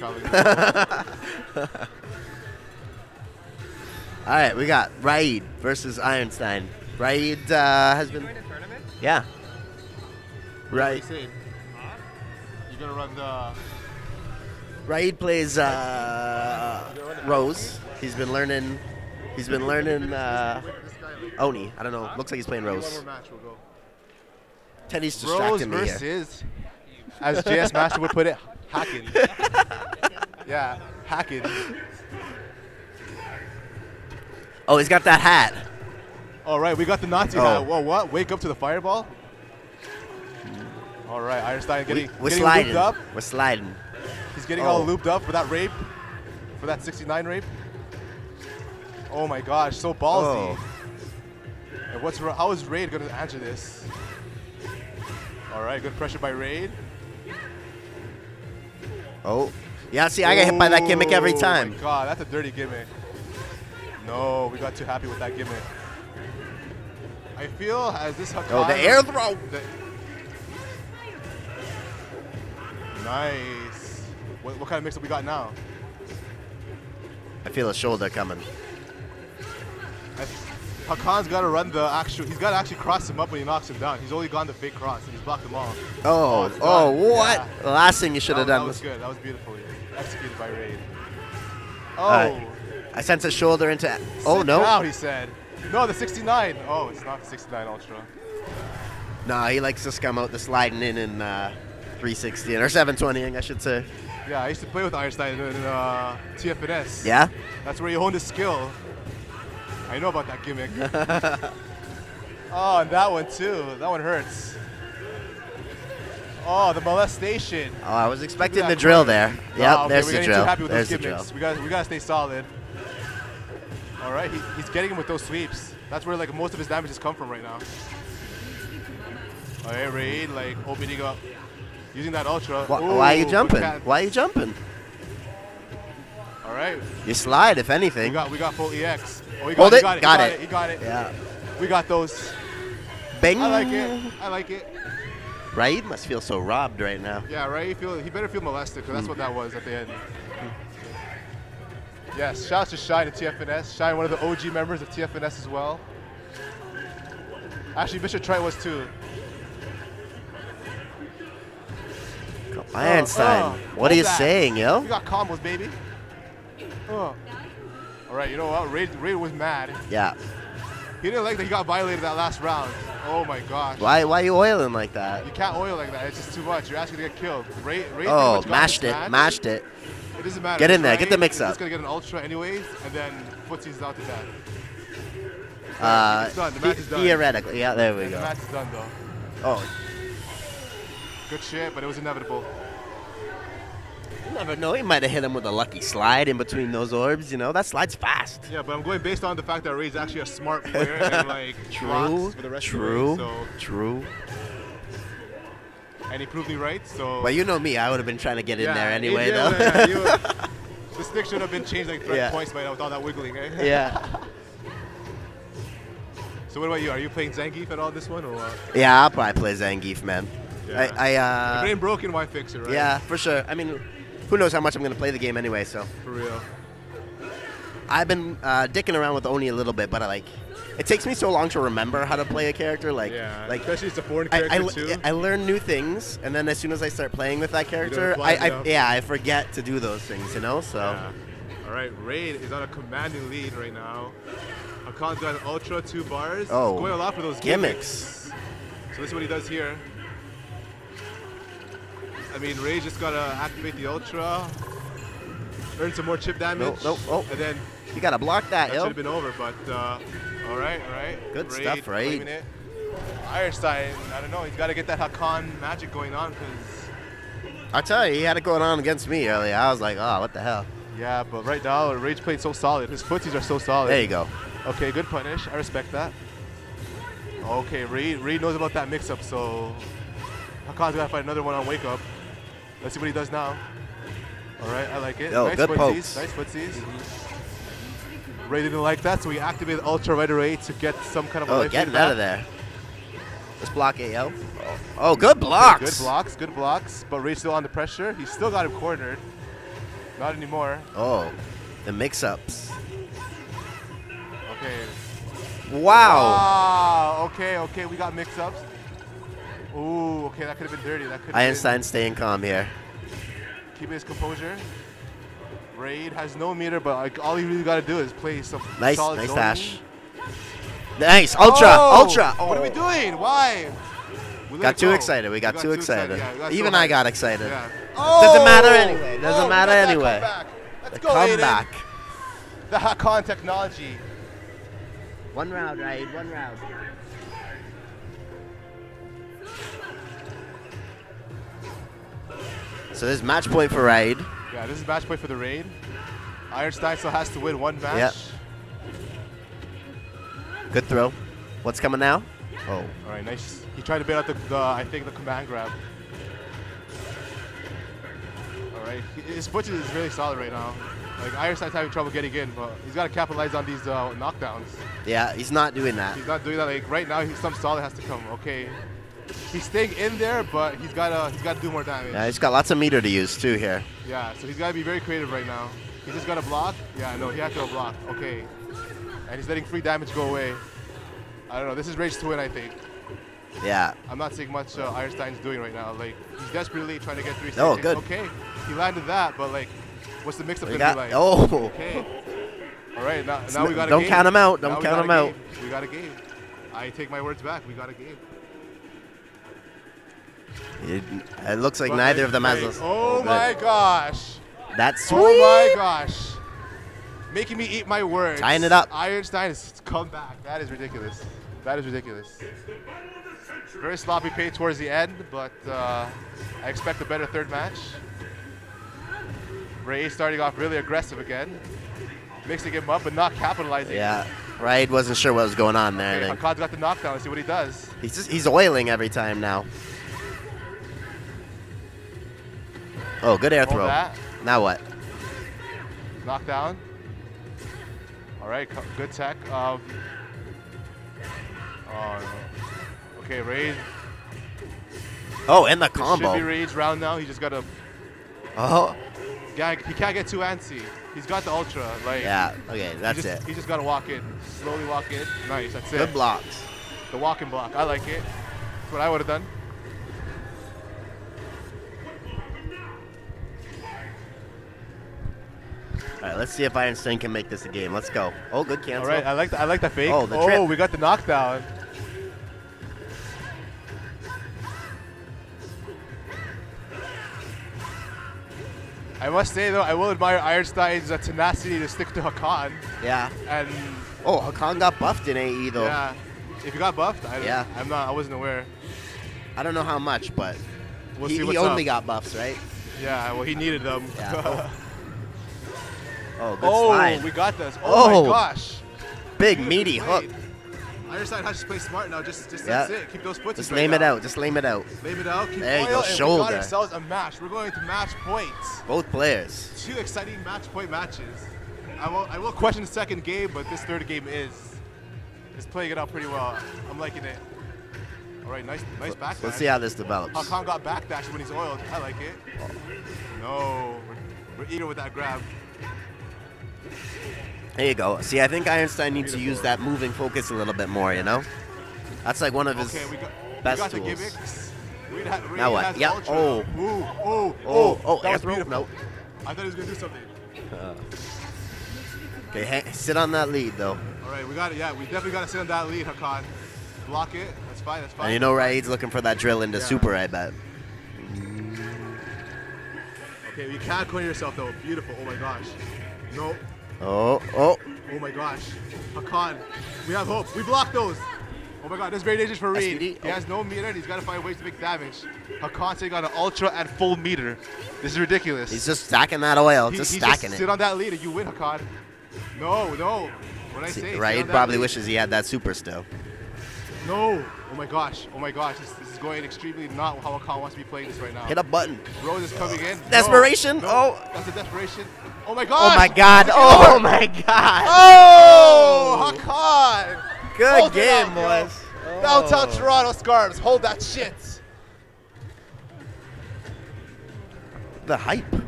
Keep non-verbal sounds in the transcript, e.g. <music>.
traveling. <laughs> All right, we got Raid versus Ironstein. Raid uh, has been. Join a tournament? Yeah. What are Right. You're gonna run the. Raid plays uh, Rose. He's been learning. He's been learning uh, This guy, like, Oni. I don't know. Looks like he's playing Rose. more match, we'll go. Teddy's Rose distracting me here. versus, as JS Master would put it, hacking. <laughs> yeah, hacking. Oh, he's got that hat. All right, we got the Nazi Oh. hat. Whoa, what? Wake up to the fireball. All right, Ironstein We, getting, we're getting sliding. looped up. We're sliding. He's getting all Oh. looped up for that rape, for that 69 rape. Oh my gosh, so ballsy. Oh. And what's how is Raid going to answer this? All right, good pressure by Raid. Oh. Yeah, see, I get hit by that gimmick every Oh time. my god, that's a dirty gimmick. No, we got too happy with that gimmick. I feel as this Hakan. Oh, the air throw. the- nice. What, what kind of mix-up we got now? I feel a shoulder coming. Hakan's got to run the actual. He's got to actually cross him up when he knocks him down. He's only gone the fake cross and he's blocked them all. Oh, it's oh, what? Yeah. The last thing you should that, have that done was was. good. That was beautifully executed by Raid. Oh, Alright. I sense a shoulder into. Oh sit no! down, he said. No, the 69. Oh, it's not the 69 Ultra. Nah, he likes to scum out the sliding in and uh, 360 or 720ing, I should say. Yeah, I used to play with Ironstein in uh, TFNS. Yeah. That's where you hone his skill. I know about that gimmick. <laughs> oh, and that one too. That one hurts. Oh, the molestation. Oh, I was expecting the drill there. Oh, Yep, okay, there's the drill. Happy with There's those the drill. We got we got to stay solid. All right, he, he's getting him with those sweeps. That's where like most of his damages come from right now. Oh, All right, Raid like opening up, using that ultra. Why, why are you jumping? Why are you jumping? All right, You slide, if anything. we got we got full EX. Oh, he got, Hold it. got it. Got he it. got it. He got it. Yeah. We got those. Bing. I like it. I like it. Right? Must feel so robbed right now. Yeah, right. He feel he better feel molested because that's what that was at the end. Yes, shouts to Shine and TFNS. Shine, one of the OG members of TFNS as well. Actually, Bishop Trite was too. Ironstein, oh, uh, uh, what are you that. saying, yo? You got combos, baby. Oh. All right, you know what? Raid, Raid was mad. Yeah. He didn't like that he got violated that last round. Oh my gosh. Why, why are you oiling like that? You can't oil like that. It's just too much. You're asking to get killed. Raid, Raid pretty Oh, mashed it, match. mashed it. It doesn't matter. Get in there, get the mix He's up. just gonna get an ultra anyways, and then Footsie's out to death. Uh, it's done. The match is done. theoretically, yeah, there we And the go. match is done though. Oh, Good shit, but it was inevitable. You never know. He might have hit him with a lucky slide in between those orbs. You know that slide's fast. Yeah, but I'm going based on the fact that Ray's actually a smart <laughs> player and like True, blocks for the rest true, of the race. true. And he proved me right. So. But you know me, I would have been trying to get in there anyway, yeah, though. yeah, you- <laughs> <laughs> the stick should have been changed like three Yeah. points by now with all that wiggling. Eh? yeah, So what about you? Are you playing Zangief at all this one or what? yeah. I'll probably play Zangief, man. Yeah. I, I if it uh, ain't broken, why fix it, right? yeah, for sure. I mean, who knows how much I'm gonna play the game anyway? So For real. I've been uh, dicking around with Oni a little bit, but I like. It takes me so long to remember how to play a character. Like, Yeah. like Especially it's a foreign I, character I, too. I learn new things, and then as soon as I start playing with that character, I, I yeah, I forget to do those things, you know. So Yeah. All right, Raid is on a commanding lead right now. Hakan's got an ultra two bars. Oh, going a lot for those gimmicks. gimmicks. So this is what he does here. I mean, Raid just gotta activate the ultra, earn some more chip damage, nope, oh. and then you gotta block that, that should have been over. But uh, all right, all right. Good stuff, Raid. claiming it. Ironstein, I don't know. He's got to get that Hakan magic going on because I tell you, he had it going on against me earlier. I was like, oh, what the hell? yeah. But right now, Rage played so solid. His footsies are so solid. There you go. Okay, good punish. I respect that. Okay, Reed, Reed knows about that mix-up, so Hakan's gotta find another one on wake up. Let's see what he does now. All right, I like it. Yo, nice good footsies. pokes. Nice footsies. Ray didn't like that, so he activated Ultra right away to get some kind of a Oh, life getting out of there. Let's block it, yo. Oh, good blocks. Good blocks, good blocks. But Ray's still under pressure. He's still got him cornered. Not anymore. Oh, the mix-ups. Okay. Wow. Ah, okay, okay. We got mix-ups. Ooh, okay. That could have been dirty. That could. Ironstein staying calm here. Keeping his composure. Raid has no meter, but like all he really got to do is play some Nice, solid nice zoning. dash. Nice, ultra, Oh! ultra. What are we Oh. doing? Why? We Got too go. excited. We got too excited. Yeah, got Even so I got excited. Yeah. Doesn't oh! matter Oh! anyway. Doesn't Oh, matter got anyway. comeback. Let's The go, Aiden. comeback. The Hakan technology. One round, right? One round. So this is match point for Raid. Yeah, this is match point for the raid. Ironstein still has to win one match. Yep. Good throw. What's coming now? Oh, All right, nice. He tried to bait out the, the I think, the command grab. All right, his switches is really solid right now. Like Ironstein's having trouble getting in, but he's got to capitalize on these uh, knockdowns. yeah, he's not doing that. He's not doing that. Like right now, he's some solid has to come. Okay, he's staying in there, but he's gotta he's gotta do more damage. Yeah, he's got lots of meter to use too here. Yeah, so he's got to be very creative right now. He just got to block. Yeah, no, he has to block. Okay. And he's letting free damage go away. I don't know. This is Rage to win, I think. Yeah. I'm not seeing much uh, Ironstein's doing right now. Like, he's desperately trying to get three. stages. good. Okay, he landed that, but, like, what's the mix-up to got. be like? Oh. Okay. All right, now, now we got a Don't game. count him out. Don't we count got him out. We got a game. I take my words back. We got a game. It, it looks like But, neither of them has a. Oh, good. my gosh. That's sweet. Oh my gosh. Making me eat my words. Tying it up. Ironstein has come back. That is ridiculous. That is ridiculous. Very sloppy pace towards the end, but uh, I expect a better third match. Ray starting off really aggressive again. Mixing him up but not capitalizing. Yeah. Raid wasn't sure what was going on there. Okay. Hakan's got the knockdown. Let's see what he does. He's just, he's oiling every time now. Oh, good air Hold throw. that. Now what? Knockdown. All right, good tech. Um, oh, no. Okay, Ray Oh, and the This should be combo. Rage round now. He just got to. Oh, Yeah, he can't get too antsy. He's got the ultra. Like yeah. Okay, he that's just, it. He just got to walk in, slowly walk in. Nice, that's Good it. blocks. The walking block. I like it. That's what I would have done. All right, let's see if Ironstein can make this a game. Let's go. Oh, good cancel. All right, I like the, I like the fake. Oh, the trip. we got the knockdown. I must say though, I will admire Ironstein's uh, tenacity to stick to Hakan. Yeah. And Oh, Hakan got buffed in AE though. yeah, if you got buffed, I, Yeah. I'm not. I wasn't aware. I don't know how much, but We'll he, see he only up. got buffs, right? Yeah, well, he needed them. Yeah. <laughs> Oh, good oh, slide. we got this. Oh, Oh. my gosh. Big meaty hook. played. Ironstein has to play smart now. Just, just Yeah. that's it. Keep those footsies Just right lame it out. Just lame it out. Lame it out. Keep There you go, and we got ourselves a match. We're going to match points. Both players. Two exciting match point matches. I will, I will question the second game, but this third game is is playing it out pretty well. I'm liking it. All right, nice, nice backdash. Let's see how this develops. Hakan got backdash when he's oiled. I like it. No, we're, we're eating with that grab. There you go. See, I think Ironstein needs to use that moving focus a little bit more, you know? That's like one of his Okay, we got, best we got tools. Reed ha- Reed Now what? Yep. Ultra. Oh. Ooh, oh, Oh, oh, oh, that was beautiful. Nope. I thought he was gonna do something. Uh. Okay, hang, sit on that lead, though. All right, we got it. Yeah, we definitely got to sit on that lead, Hakan. Block it. That's fine. That's fine. And you know Raid's looking for that drill into Yeah. super, I bet. Okay, you can't corner yourself though. Beautiful. Oh my gosh. No. Oh, oh. Oh my gosh. Hakan. We have hope. We blocked those. Oh my god, this is very dangerous for Reed. He oh. has no meter and he's got to find ways to make damage. Hakan saying got an ultra at full meter. This is ridiculous. He's just stacking that oil, He- just he stacking Sit it. Sit on that lead and you win, Hakan. No, no. What I say? on that probably wishes he had that super still. No. Oh my gosh. Oh my gosh. This, this is going extremely not how Hakan wants to be playing this right now. Hit a button. Rose is coming in. Desperation? no, Oh. That's a desperation. Oh my oh gosh. Oh my god. Oh my god. Oh, Hakan. Good Hold game, boys. Downtown Oh. Toronto Scarves. Hold that shit. The hype.